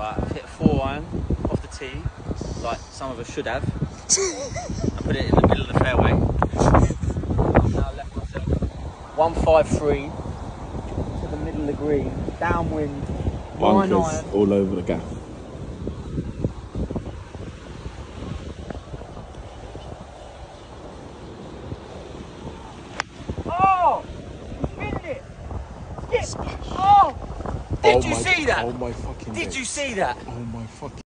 Right, I've hit a four iron off the tee, like some of us should have. I put it in the middle of the fairway. I've now left myself 153 to the middle of the green, downwind, nine iron. all over the gaff. Oh! You spinned it! Skip! Oh! Did Oh you my- see that? Oh my fucking Did you see that? Oh my fucking